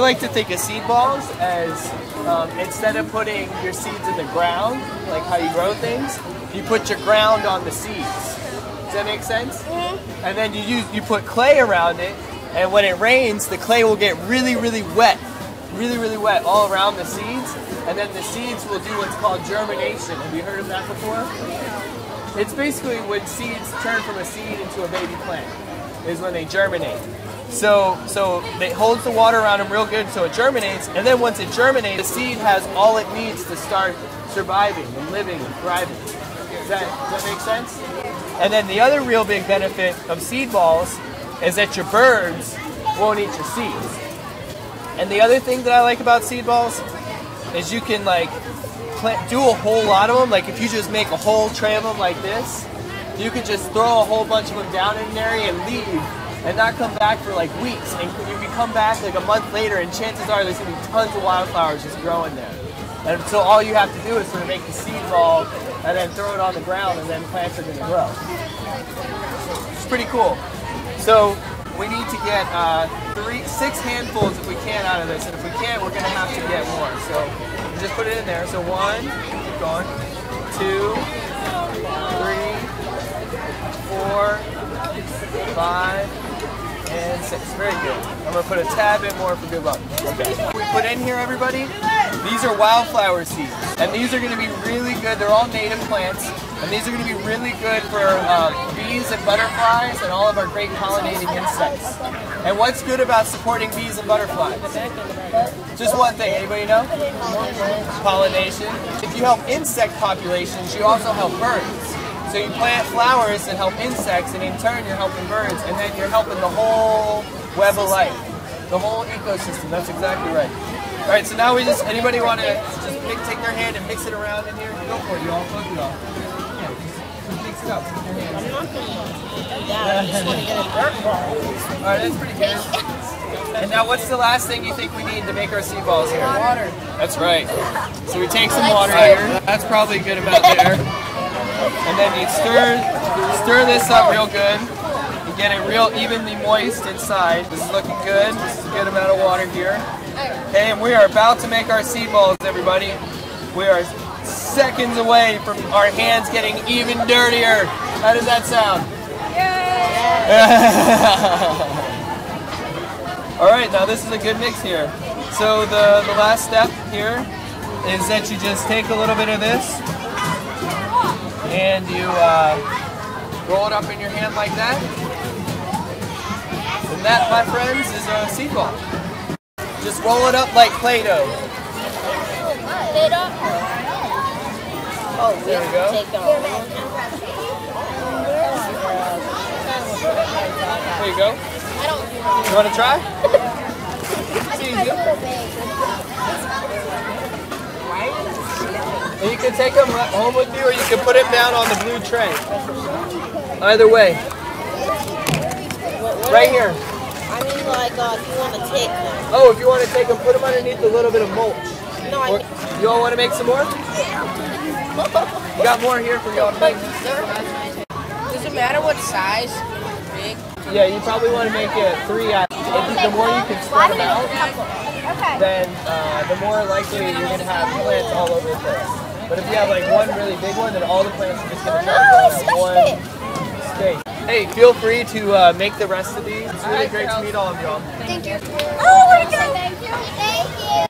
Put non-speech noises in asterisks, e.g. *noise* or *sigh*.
I like to think of seed balls as um, instead of putting your seeds in the ground, like how you grow things, you put your ground on the seeds. Does that make sense? Mm-hmm. And then you use you put clay around it, and when it rains, the clay will get really, really wet, really, really wet all around the seeds, and then the seeds will do what's called germination. Have you heard of that before? It's basically when seeds turn from a seed into a baby plant, is when they germinate. So, so it holds the water around them real good so it germinates, and then once it germinates, the seed has all it needs to start surviving and living and thriving. Does that, does that make sense? And then the other real big benefit of seed balls is that your birds won't eat your seeds. And the other thing that I like about seed balls is you can like plant, do a whole lot of them. Like if you just make a whole tray of them like this, you could just throw a whole bunch of them down in area and leave and not come back for like weeks. And you can come back like a month later, and chances are there's gonna be tons of wildflowers just growing there. And so all you have to do is sort of make the seed ball and then throw it on the ground, and then plants are gonna grow. It's pretty cool. So we need to get uh, three, six handfuls if we can out of this, and if we can't, we're gonna have to get more. So just put it in there. So one, keep going, two, three, four, five, and six. Very good. I'm gonna put a tad bit more for good luck. Okay. We put in here, everybody. These are wildflower seeds, and these are gonna be really good. They're all native plants, and these are gonna be really good for uh, bees and butterflies and all of our great pollinating insects. And what's good about supporting bees and butterflies? Just one thing. Anybody know? Pollination. If you help insect populations, you also help birds. So you plant flowers that help insects, and in turn you're helping birds, and then you're helping the whole web of life, the whole ecosystem. That's exactly right. All right, so now we just, anybody want to just pick, take their hand and mix it around in here? Go for it, y'all. Both y'all. Yeah, just, mix it up with your hands. All right, that's pretty good. And now what's the last thing you think we need to make our seed balls here? Water. That's right. So we take some water here. That's probably good about there. And then you stir, stir this up real good. You get it real evenly moist inside. This is looking good. This is a good amount of water here. Okay, and we are about to make our seed balls, everybody. We are seconds away from our hands getting even dirtier. How does that sound? Yay! *laughs* All right, now this is a good mix here. So the, the last step here is that you just take a little bit of this and you uh, roll it up in your hand like that. And that, my friends, is a seed ball. Just roll it up like Play-Doh. Oh, there we go. There you go. You want to try? *laughs* And you can take them home with you or you can put them down on the blue tray. Either way. Right here. I mean, like, uh, if you want to take them. Oh, if you want to take them, put them underneath a little bit of mulch. No, I Or, you all want to make some more? Yeah. You got more here for y'all to make. Does it matter what size? Big? Yeah, you probably want to make it three. If, the more you can spread them out, then uh, the more likely you're going to have plants all over the place. But if you have like one really big one, then all the plants are just going to try to grow in one space. Hey, feel free to uh, make the rest of these. It's really great to meet all of y'all. Thank you. Oh my god. Thank you. Thank